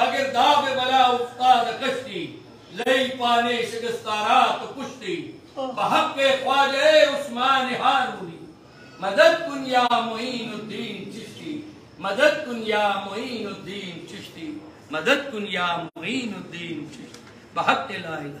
अगर दावे बला उस्ताद कश्ती लई पाने शिकस्तारा तो पुश्ती बहक के ख्वाजे उस्मान हारूनी। मदद कुनिया मुईनुद्दीन चिश्ती। मदद कुनिया मुईनुद्दीन चिश्ती। मदद कुनिया मुईनुद्दीन चिश्ती। बहक के लाइला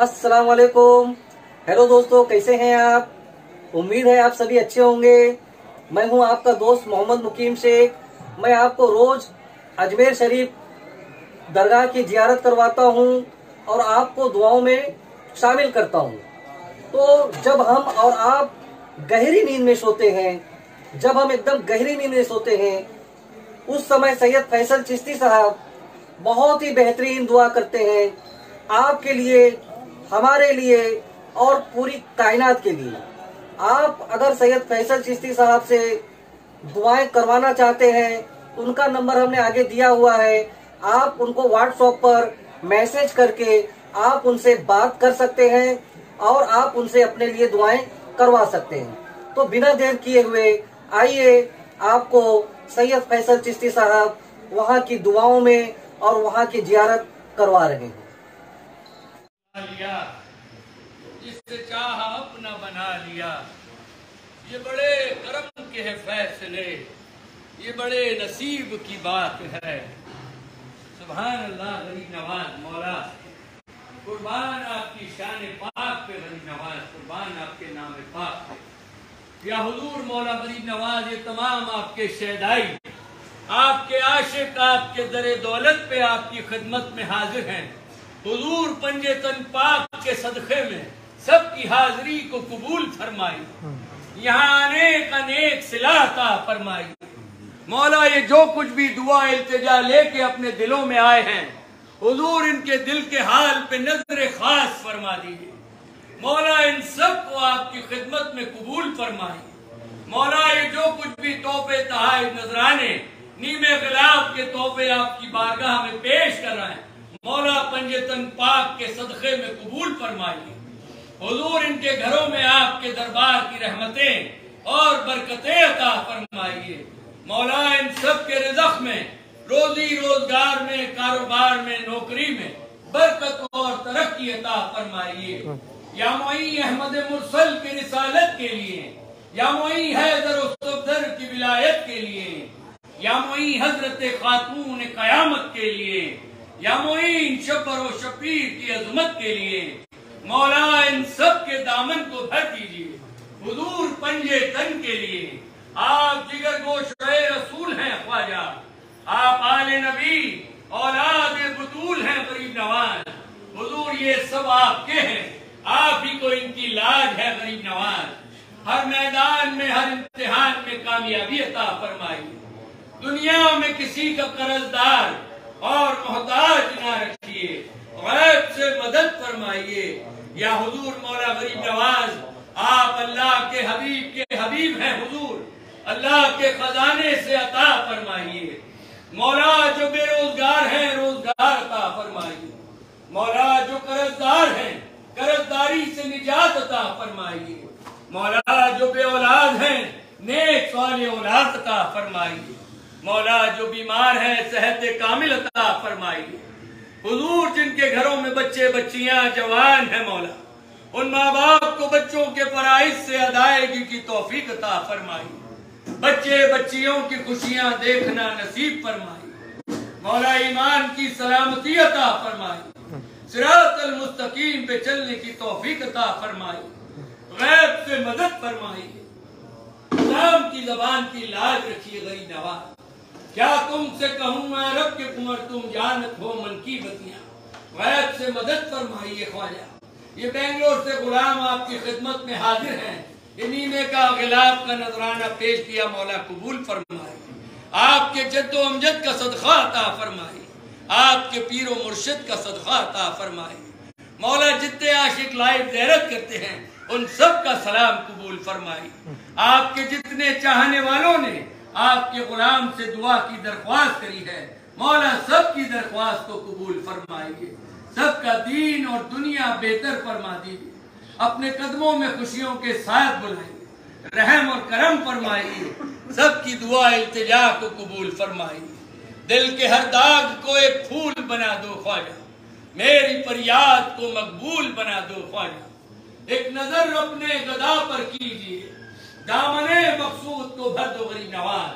अस्सलाम वालेकुम हेलो दोस्तों, कैसे हैं आप? उम्मीद है आप सभी अच्छे होंगे। मैं हूँ आपका दोस्त मोहम्मद मुकीम शेख। मैं आपको रोज अजमेर शरीफ दरगाह की जियारत करवाता हूँ और आपको दुआओं में शामिल करता हूँ। तो जब हम और आप गहरी नींद में सोते हैं, जब हम एकदम गहरी नींद में सोते हैं, उस समय सैयद फैसल चिश्ती साहब बहुत ही बेहतरीन दुआ करते हैं। आपके लिए हमारे लिए और पूरी कायनात के लिए। आप अगर सैयद फैसल चिश्ती साहब से दुआएँ करवाना चाहते हैं, उनका नंबर हमने आगे दिया हुआ है, आप उनको व्हाट्सएप पर मैसेज करके आप उनसे बात कर सकते हैं और आप उनसे अपने लिए दुआएँ करवा सकते हैं। तो बिना देर किए हुए आइए, आपको सैयद फैसल चिश्ती साहब वहाँ की दुआओं में और वहाँ की जियारत करवा रहे हैं। लिया। जिससे चाह अपना बना लिया। ये बड़े करम के है फैसले। ये बड़े नसीब की बात है। सुभान अल्लाह गरीब नवाज़, मौला। कुर्बान आपकी शान पाक पे, गरीब नवाज़, कुर्बान आपके नाम पाक पे। या हुजूर, मौला, गरीब नवाज़, ये तमाम आपके शहदाई। आपके आशिक, आपके दरे दौलत पे आपकी खिदमत में हाजिर हैं। हुजूर पंजे तन पाक के सदक़े में सबकी हाजिरी को कबूल फरमाई। यहाँ अनेक अनेक सिलाता फरमाई। मौला, ये जो कुछ भी दुआ इल्तिजा लेके अपने दिलों में आए हैं, हुजूर इनके दिल के हाल पे नज़र खास फरमा दीजिए। मौला, इन सबको आपकी खिदमत में कबूल फरमाई। मौला, ये जो कुछ भी तोहफे तहाय नजराने, नीमे खिलाफ के तोहफे आपकी बारगाह में पेश कर रहे हैं मौला पंजतन पाक के सदक़े में कबूल फरमाइए। हजूर इनके घरों में आपके दरबार की रहमतें और बरकतें अता फरमाइए। मौला इन सब के रिजक में, रोजी रोज़गार में, कारोबार में, नौकरी में बरकत और तरक्की अता फरमाइए। या मोई अहमद मुरसल की रिसालत के लिए या मोई हैदर की विलायत के लिए या मोई हज़रत खातून कयामत के लिए या मोइन शबर व शबीर की अजमत के लिए, मौला इन सब के दामन को भर दीजिए। हुजूर पंजे तन के लिए, आप जिगर गोश रसूल हैं, ख्वाजा। आप आले नबी, औलाद बतूल हैं, गरीब नवाज़। हुजूर, ये सब आपके हैं। आप ही को इनकी लाज है, गरीब नवाज़। हर मैदान में, हर इम्तिहान में कामयाबी अता फरमाई दुनिया में किसी का कर्जदार और मोहताज ना रखिए। गैब से मदद फरमाइए। या हुजूर मौला गरीब नवाज़, आप अल्लाह के हबीब के हबीब हैं हुजूर। अल्लाह के खजाने से अता फरमाइए। मौला जो बेरोजगार हैं, रोज़गार अता फरमाइए। मौला जो कर्जदार हैं, कर्जदारी से निजात अता फरमाइए। मौला जो बे औलाद हैं, नेक वाले औलाद अता फरमाइए। मौला, जो बीमार है, सेहत कामिल अता फरमाइए हुजूर जिनके घरों में बच्चे, बच्चियाँ, जवान है मौला, उन माँ बाप को बच्चों के फराइज से अदायगी की तोफीक अता फरमाई बच्चे, बच्चियों की खुशियाँ देखना नसीब फरमाई मौला, ईमान की सलामती अता फरमाई सिरात मुस्तकीम पे चलने की तोफीक अता फरमाई गैब से मदद फरमाई की जबान की लाज रखिए, गई नवाज़। क्या तुमसे कहूँ मैं रब के कुंवर तुम जानत हो मन की बतियाँ। गैब से मदद फरमाइए ख्वाजा। ये बेंगलोर से गुलाम आपकी खिदमत में हाजिर हैं। इन्हीं का गिलाफ का नजराना पेश किया मौला कबूल फरमाए। आपके जद्दो अमजद का सदखा अता फरमाए। आपके पीरो मुर्शिद का सदखा अता फरमाए। मौला जितने आशिक लाइव जैरत करते हैं, उन सब का सलाम कबूल फरमाई आपके जितने चाहने वालों ने आपके गुलाम से दुआ की दरख्वास्त करी है। मौला सबकी दरख्वास्त को कबूल फरमाइए सबका दीन और दुनिया बेहतर फरमा दीजिए अपने कदमों में खुशियों के साथ बुलाइए रहम और करम फरमाइए सबकी दुआ इल्तिजा को कबूल फरमाइए दिल के हर दाग को एक फूल बना दो ख्वाजा। मेरी फरियाद को मकबूल बना दो ख्वाजा। एक नज़र अपने गदा पर कीजिए। दामने मकसूद को भर दो गरीब नवाज़।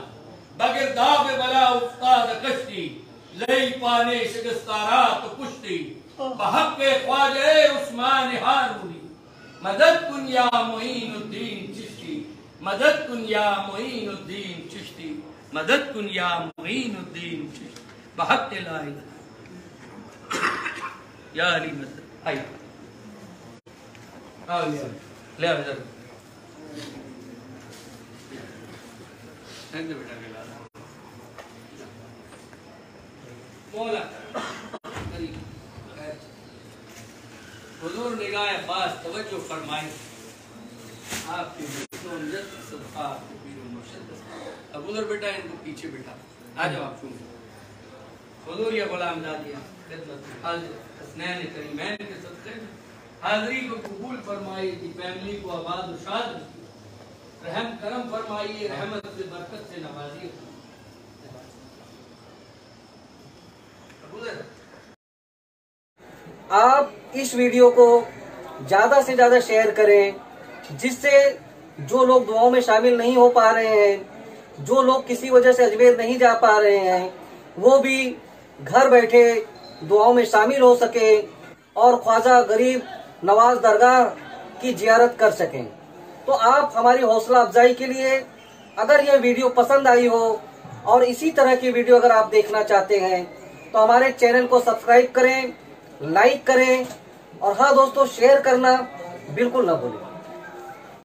बगैर दाब बला उस्ताद कश्ती लई पाने शिकस्तारा तो कुश्ती। बहक के ख्वाजे उस्मान हारूनी। मदद कुन या मोइनुद्दीन चिश्ती। मदद कुन या मोइनुद्दीन चिश्ती। मदद कुन या मोइनुद्दीन चिश्ती। बहक के ला इलाहा। या अली मदद। आओ ले आओ, यू बेटा के ला मौला हुजूर निगाह खास तवज्जो फरमाई आपकी अब उधर बेटा इनको पीछे बेटा आ जाओ आप सुनो हुजूर या गुलाम दादिया हसनैन करीमैन के सदक़े हाजिरी को कबूल फरमाइए की फैमिली को आबाद और शाद रहम करम फरमाइए, रहमत से बरकत से नवाजिए। आप इस वीडियो को ज़्यादा से ज़्यादा शेयर करें, जिससे जो लोग दुआओं में शामिल नहीं हो पा रहे हैं, जो लोग किसी वजह से अजमेर नहीं जा पा रहे हैं, वो भी घर बैठे दुआओं में शामिल हो सके और ख्वाजा गरीब नवाज़ दरगाह की जियारत कर सकें। तो आप हमारी हौसला अफजाई के लिए अगर ये वीडियो पसंद आई हो और इसी तरह की वीडियो अगर आप देखना चाहते हैं तो हमारे चैनल को सब्सक्राइब करें, लाइक करें और हाँ दोस्तों, शेयर करना बिल्कुल ना भूलें।